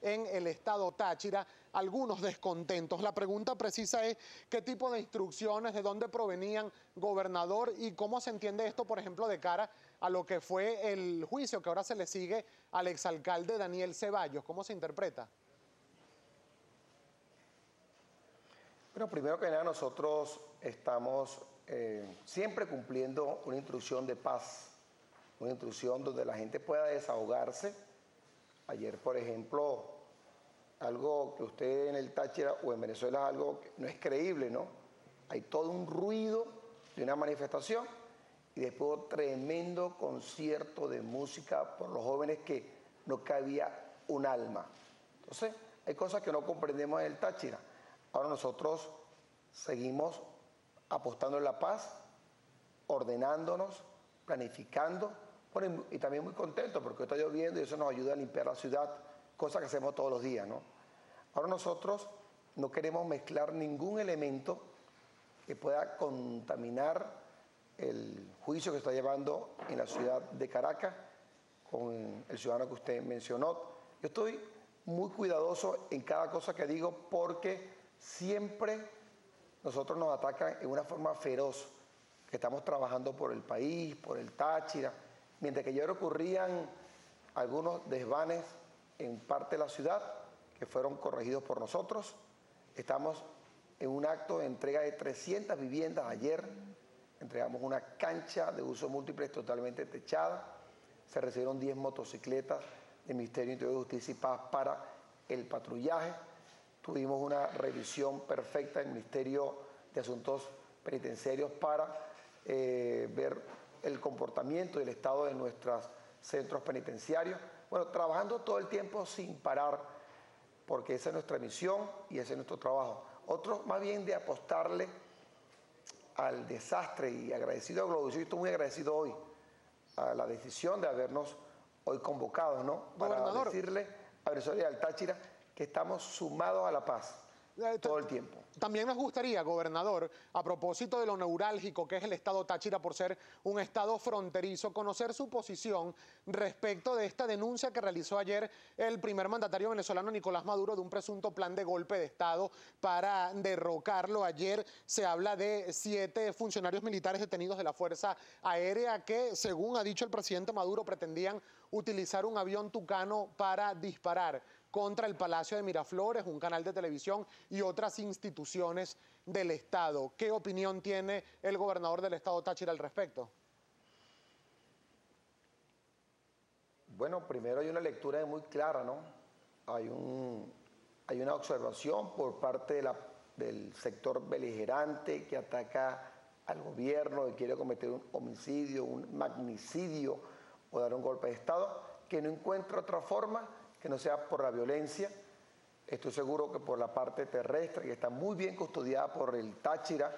en el estado Táchira algunos descontentos. La pregunta precisa es qué tipo de instrucciones, de dónde provenían gobernador y cómo se entiende esto, por ejemplo, de cara a lo que fue el juicio que ahora se le sigue al exalcalde Daniel Ceballos. ¿Cómo se interpreta? Bueno, primero que nada nosotros estamos eh, siempre cumpliendo una instrucción de paz, una instrucción donde la gente pueda desahogarse. Ayer, por ejemplo, algo que usted en el Táchira o en Venezuela algo que no es creíble, ¿no? Hay todo un ruido de una manifestación y después tremendo concierto de música por los jóvenes que no cabía un alma. Entonces, hay cosas que no comprendemos en el Táchira. Ahora nosotros seguimos apostando en la paz, ordenándonos, planificando, y también muy contentos porque está lloviendo y eso nos ayuda a limpiar la ciudad, cosa que hacemos todos los días, ¿no? Ahora nosotros no queremos mezclar ningún elemento que pueda contaminar el juicio que está llevando en la ciudad de Caracas con el ciudadano que usted mencionó. Yo estoy muy cuidadoso en cada cosa que digo porque siempre nosotros nos atacan en una forma feroz, que estamos trabajando por el país, por el Táchira, mientras que ayer ocurrían algunos desvanes en parte de la ciudad que fueron corregidos por nosotros. Estamos en un acto de entrega de 300 viviendas ayer, entregamos una cancha de uso múltiple totalmente techada, se recibieron 10 motocicletas del Ministerio de Interior de Justicia y Paz para el patrullaje tuvimos una revisión perfecta del Ministerio de Asuntos Penitenciarios para eh, ver el comportamiento y el estado de nuestros centros penitenciarios. Bueno, trabajando todo el tiempo sin parar, porque esa es nuestra misión y ese es nuestro trabajo. Otros más bien de apostarle al desastre y agradecido a Globo. Yo estoy muy agradecido hoy a la decisión de habernos hoy convocados, ¿no? Para decirle a Venezuela y al Táchira que estamos sumados a la paz todo el tiempo. También nos gustaría, gobernador, a propósito de lo neurálgico que es el estado Táchira por ser un estado fronterizo, conocer su posición respecto de esta denuncia que realizó ayer el primer mandatario venezolano Nicolás Maduro de un presunto plan de golpe de estado para derrocarlo. Ayer se habla de siete funcionarios militares detenidos de la Fuerza Aérea que, según ha dicho el presidente Maduro, pretendían utilizar un avión tucano para disparar contra el Palacio de Miraflores, un canal de televisión y otras instituciones del Estado. ¿Qué opinión tiene el gobernador del Estado Táchira al respecto? Bueno, primero hay una lectura muy clara, ¿no? Hay, un, hay una observación por parte del sector beligerante que ataca al gobierno, que quiere cometer un homicidio, un magnicidio o dar un golpe de Estado, que no encuentra otra forma que no sea por la violencia. Estoy seguro que por la parte terrestre, que está muy bien custodiada por el Táchira,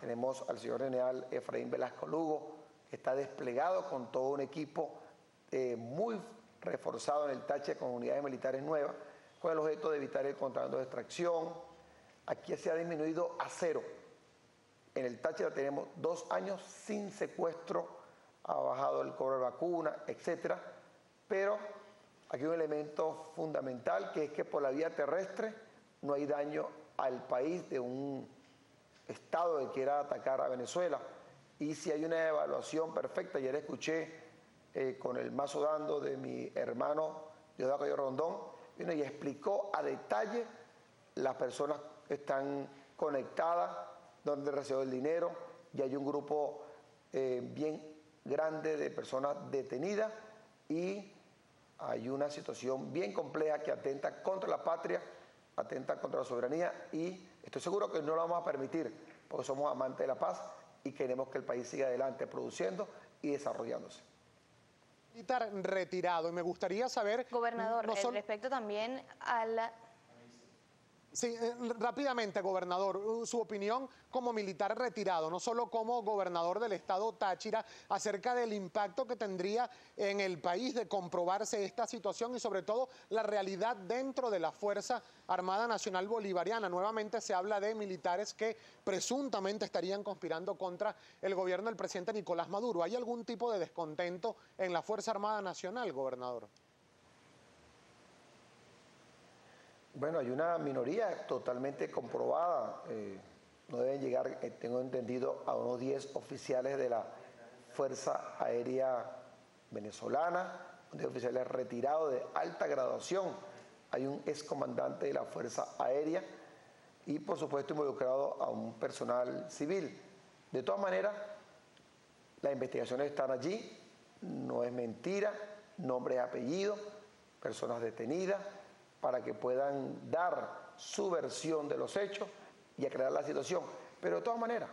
tenemos al señor general Efraín Velasco Lugo, que está desplegado con todo un equipo eh, muy reforzado en el Táchira con unidades militares nuevas, con el objeto de evitar el contrabando de extracción. Aquí se ha disminuido a cero. En el Táchira tenemos dos años sin secuestro, ha bajado el cobro de vacuna, etcétera, pero Aquí hay un elemento fundamental que es que por la vía terrestre no hay daño al país de un Estado que quiera atacar a Venezuela. Y si hay una evaluación perfecta, ayer escuché eh, con el mazo dando de mi hermano Diosdado Rondón, y explicó a detalle las personas que están conectadas, dónde recibió el dinero, y hay un grupo eh, bien grande de personas detenidas y hay una situación bien compleja que atenta contra la patria, atenta contra la soberanía y estoy seguro que no lo vamos a permitir porque somos amantes de la paz y queremos que el país siga adelante produciendo y desarrollándose. Militar retirado y me gustaría saber... Gobernador, respecto también a la Sí, eh, rápidamente, gobernador, su opinión como militar retirado, no solo como gobernador del estado Táchira, acerca del impacto que tendría en el país de comprobarse esta situación y sobre todo la realidad dentro de la Fuerza Armada Nacional Bolivariana. Nuevamente se habla de militares que presuntamente estarían conspirando contra el gobierno del presidente Nicolás Maduro. ¿Hay algún tipo de descontento en la Fuerza Armada Nacional, gobernador? Bueno, hay una minoría totalmente comprobada. Eh, no deben llegar, eh, tengo entendido, a unos 10 oficiales de la Fuerza Aérea Venezolana, 10 oficiales retirados de alta graduación. Hay un excomandante de la Fuerza Aérea y, por supuesto, involucrado a un personal civil. De todas maneras, las investigaciones están allí, no es mentira, nombre y apellido, personas detenidas, para que puedan dar su versión de los hechos y aclarar la situación. Pero de todas maneras,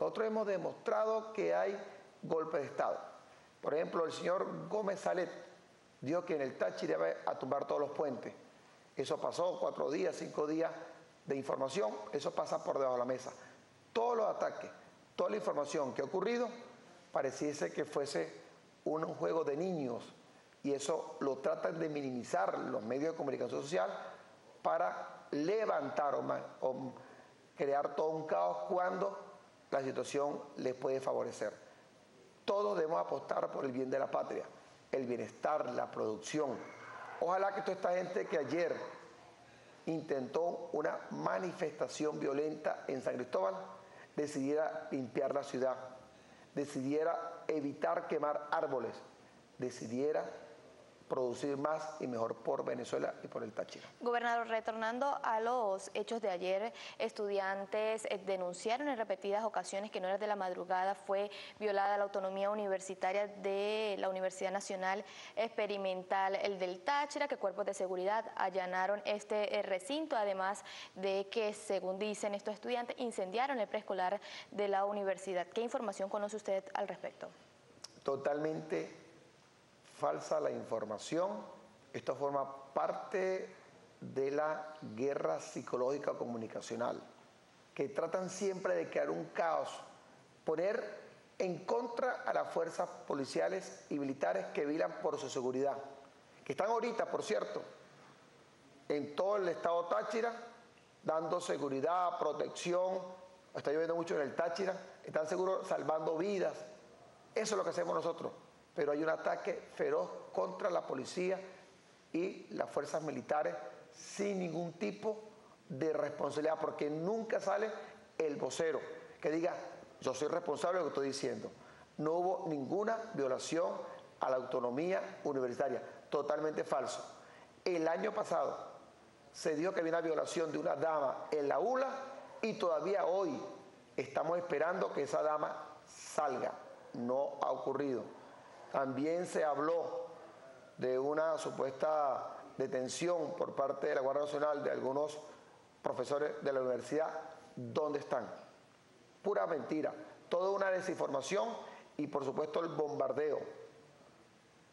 nosotros hemos demostrado que hay golpe de Estado. Por ejemplo, el señor Gómez Salet dijo que en el Táchira iba a tumbar todos los puentes. Eso pasó cuatro días, cinco días de información, eso pasa por debajo de la mesa. Todos los ataques, toda la información que ha ocurrido, pareciese que fuese un juego de niños y eso lo tratan de minimizar los medios de comunicación social para levantar o, crear todo un caos cuando la situación les puede favorecer. Todos debemos apostar por el bien de la patria, el bienestar, la producción. Ojalá que toda esta gente que ayer intentó una manifestación violenta en San Cristóbal decidiera limpiar la ciudad, decidiera evitar quemar árboles, decidiera producir más y mejor por Venezuela y por el Táchira. Gobernador, retornando a los hechos de ayer, estudiantes eh, denunciaron en repetidas ocasiones que en horas de la madrugada fue violada la autonomía universitaria de la Universidad Nacional Experimental el del Táchira, que cuerpos de seguridad allanaron este eh, recinto, además de que, según dicen estos estudiantes, incendiaron el preescolar de la universidad. ¿Qué información conoce usted al respecto? Totalmente falsa la información. Esto forma parte de la guerra psicológica comunicacional, que tratan siempre de crear un caos, poner en contra a las fuerzas policiales y militares que vilan por su seguridad, que están ahorita, por cierto, en todo el estado Táchira, dando seguridad, protección, está lloviendo mucho en el Táchira, están seguros salvando vidas. Eso es lo que hacemos nosotros pero hay un ataque feroz contra la policía y las fuerzas militares sin ningún tipo de responsabilidad, porque nunca sale el vocero que diga, yo soy responsable de lo que estoy diciendo. No hubo ninguna violación a la autonomía universitaria, totalmente falso. El año pasado se dijo que había una violación de una dama en la ULA y todavía hoy estamos esperando que esa dama salga. No ha ocurrido. También se habló de una supuesta detención por parte de la Guardia Nacional de algunos profesores de la universidad. ¿Dónde están? Pura mentira. Toda una desinformación y por supuesto el bombardeo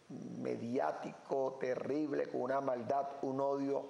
mediático, terrible, con una maldad, un odio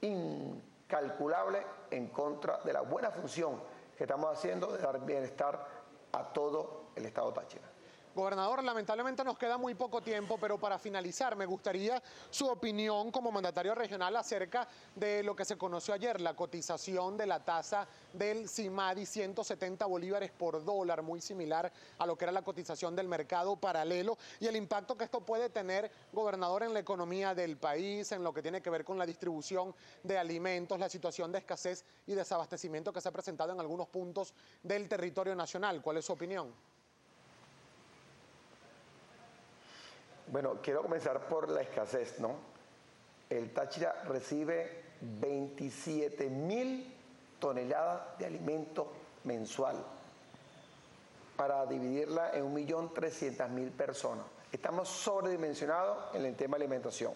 incalculable en contra de la buena función que estamos haciendo de dar bienestar a todo el Estado Táchira. Gobernador, lamentablemente nos queda muy poco tiempo, pero para finalizar me gustaría su opinión como mandatario regional acerca de lo que se conoció ayer, la cotización de la tasa del CIMADI, 170 bolívares por dólar, muy similar a lo que era la cotización del mercado paralelo y el impacto que esto puede tener, gobernador, en la economía del país, en lo que tiene que ver con la distribución de alimentos, la situación de escasez y desabastecimiento que se ha presentado en algunos puntos del territorio nacional. ¿Cuál es su opinión? Bueno, quiero comenzar por la escasez, ¿no? El Táchira recibe 27 mil toneladas de alimento mensual para dividirla en 1.300.000 personas. Estamos sobredimensionados en el tema de alimentación.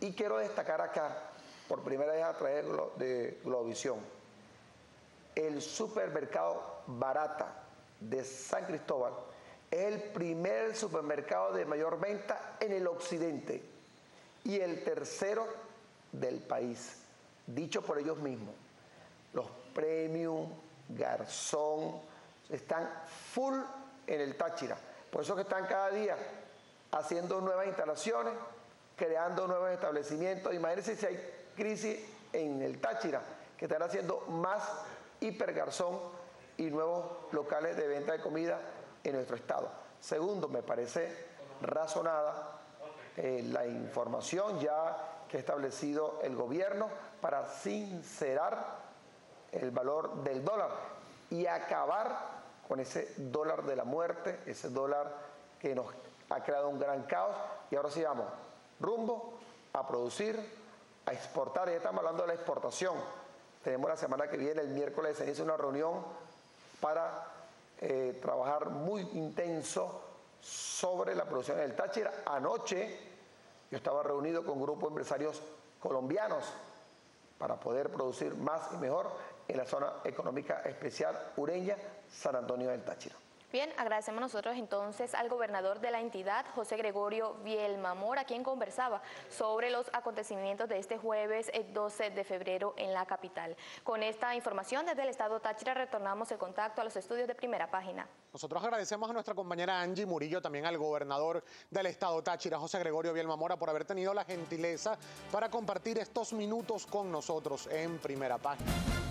Y quiero destacar acá, por primera vez a través de Globovisión, el supermercado Barata de San Cristóbal es el primer supermercado de mayor venta en el occidente y el tercero del país, dicho por ellos mismos. Los premium, garzón, están full en el Táchira. Por eso que están cada día haciendo nuevas instalaciones, creando nuevos establecimientos. Imagínense si hay crisis en el Táchira, que están haciendo más hipergarzón y nuevos locales de venta de comida en nuestro Estado. Segundo, me parece razonada eh, la información ya que ha establecido el gobierno para sincerar el valor del dólar y acabar con ese dólar de la muerte, ese dólar que nos ha creado un gran caos. Y ahora sí vamos, rumbo a producir, a exportar. Ya estamos hablando de la exportación. Tenemos la semana que viene, el miércoles, se inicia una reunión para eh, trabajar muy intenso sobre la producción del Táchira. Anoche yo estaba reunido con un grupo de empresarios colombianos para poder producir más y mejor en la zona económica especial Ureña, San Antonio del Táchira. Bien, agradecemos nosotros entonces al gobernador de la entidad, José Gregorio Vielmamor, quien conversaba sobre los acontecimientos de este jueves 12 eh, de febrero en la capital. Con esta información desde el estado Táchira retornamos el contacto a los estudios de primera página. Nosotros agradecemos a nuestra compañera Angie Murillo, también al gobernador del estado Táchira, José Gregorio Vielmamora, por haber tenido la gentileza para compartir estos minutos con nosotros en primera página.